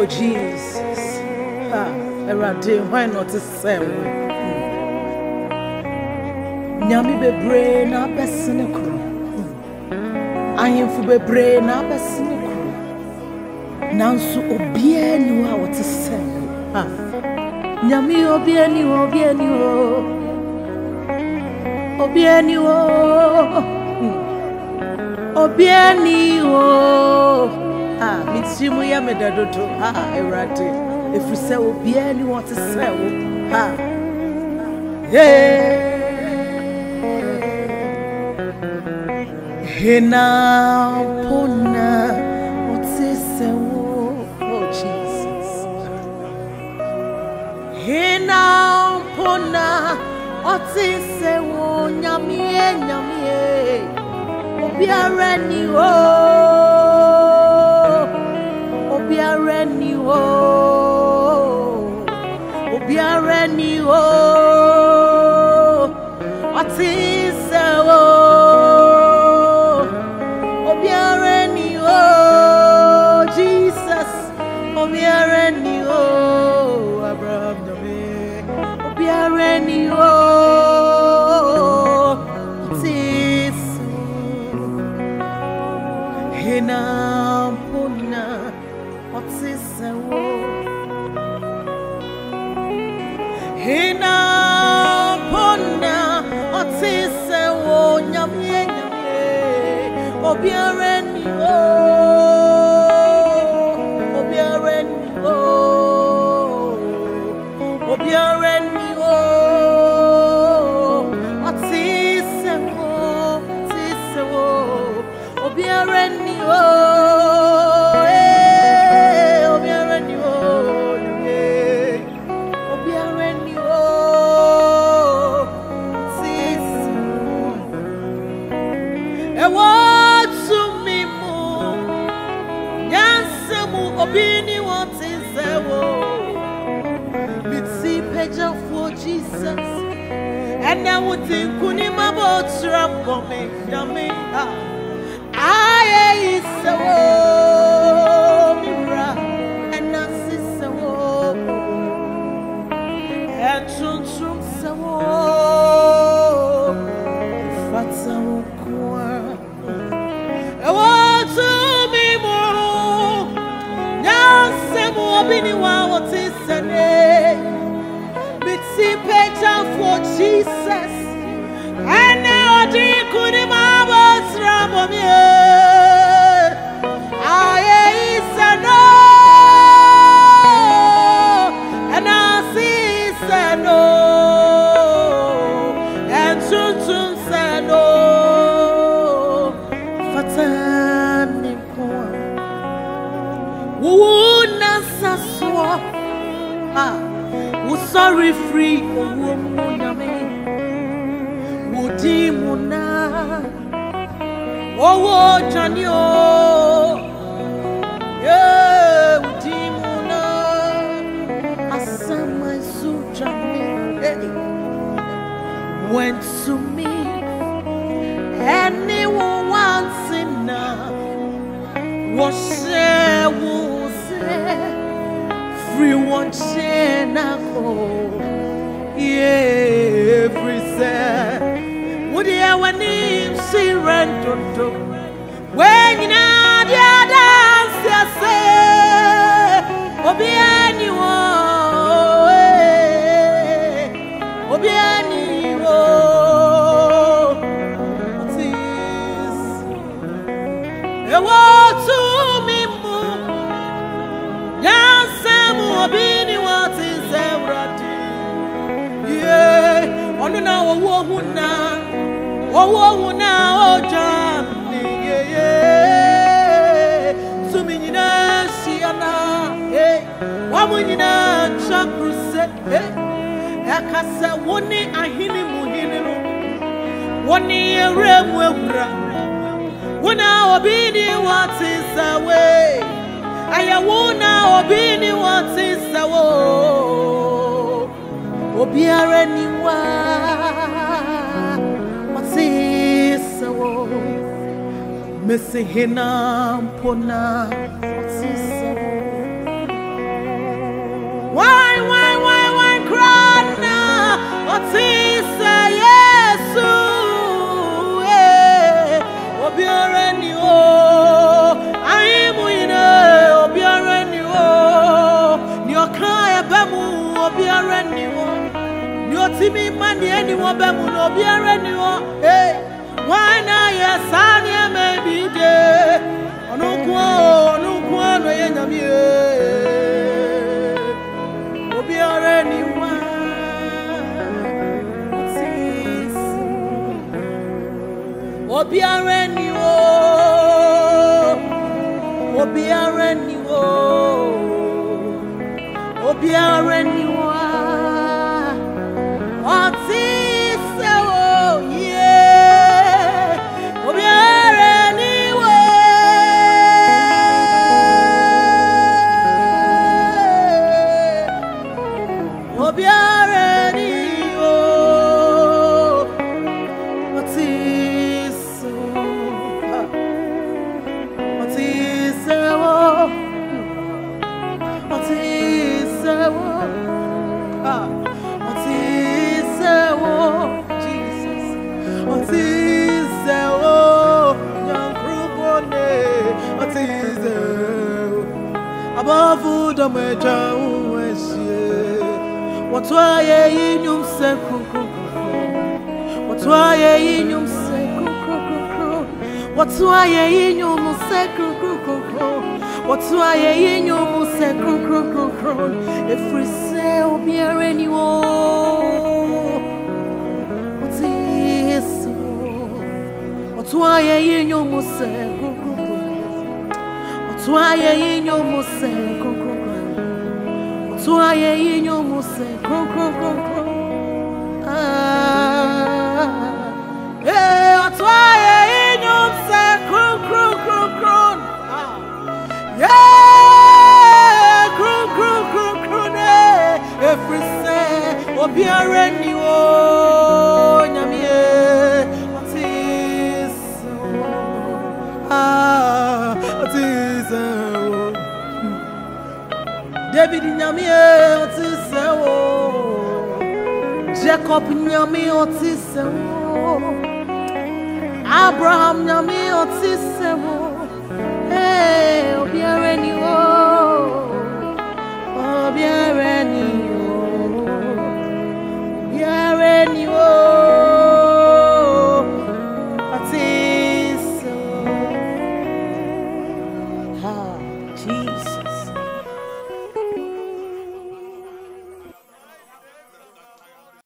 Oh Jesus. Ha, Awurade hwan na sɛ wo? Nyame bebree na abɛsene koro. Ahemfo bebree na abɛsene koro. Nanso obiara ni hɔ a ɔte sɛ wo. Ha. Nyame obiara ni hɔ, obiara ni hɔ. Obiara ni hɔ. Hmm. Ah, me tirim yɛ me da dodo. Ha, Awurade. Ɛfiri sɛ obiara ni hɔ a ɔte sɛ wo. Ha. Yeah. Hinapona eh. otisewo oh Jesus Hinapona otisewo nyamie eh, nyamie eh. obiara ni o obiara obiara ni o Jesus obiara ni o Abraham nyame obiara ni o tisu hinampona otisewo hinampona otisewo nyame nyame obiara ni o obi ni wọn ti sẹ wo mi ti pẹjafo jesus. Ẹnna wo ti nkuni ma bọ tura mbọ mi nyame ha ayé yìí Nyánṣẹ́ mu obi ni wà wọ́n ti sẹ́lẹ̀. Mi ti pẹ́jà fún Jesus. Ẹni ọdún ikú ni màá bọ̀ síra bọ̀ mí. Ayé ìsẹ̀nà. Ẹ̀nà sí ìsẹ̀nà. Ẹ̀túntún sẹ̀nà. Saswa Ah Wu sorry free Owu mu nyame. Wudi mu na. Owo jani o. Yeah wọ́n ṣe náà kọ́ yéé free sẹ́ wọ́n di ẹwà ọdún náà owó ohun náà owó ohun náà ó jà ní yeye. Tumi nyinaa si ana wọ́n mu nyinaa nkyɛn kurusɛ. Ɛka sɛ wọ́n ní ahene mu hene no wọ́n ní ewúrẹ́ mu ewúra. Wuna obi ni wati sawe Aya wuna obi ni wati sawo Obiara ni wa sawo Mesi hina mpona Wati sawo Why, why, why, why, Krana? What's he say? Yes, Obiara ni o, ahimu ine, obiara ni o, ni ọka ẹbẹ mu, obiara ni o, ni ọtí mi ma ni ẹni wọn bẹ mu, ni obiara ni o, hey, wọn náà yẹ sáà ni ẹ mẹ bi dé, ọ̀nà kún ọ, ọ̀nà kún ọ, ọ̀nà yẹ nyàmí obiara ni wá. Obiara ni o, obiara ni o, obiara ni wá. Obiara ni o, ọtí ṣe o, ọtí o, ọtí ṣe Jesus, ọtí o, yankurubo ne, ọtí ṣe o, abọ́fú dọ̀mọ̀ ẹja òun ẹ̀ṣẹ̀, ayé yìí nyún sẹ́kùnkùn. Watwaye inyum se kukukuku. Watwaye inyum se kukukuku. Watwaye inyum se kukukuku. Every se obiere ni wo. Wati Yesu. Watwaye inyum se kukukuku. Watwaye inyum se kukukuku. so ayé yìí ni ó mú sẹ kókókókó. ọ̀tún ayé yìí ni ó sẹ kúrúkúrúkúrú. kúrúkúrúkúrú ní èfìsẹ́ obi ara ẹni wò. David nyame ee, ọtị sị o. Jacob nyame ọtí sẹ́wọ́. Abraham nyame ọtí sẹ́wọ́. Ee, obiara ni o. Obiara ni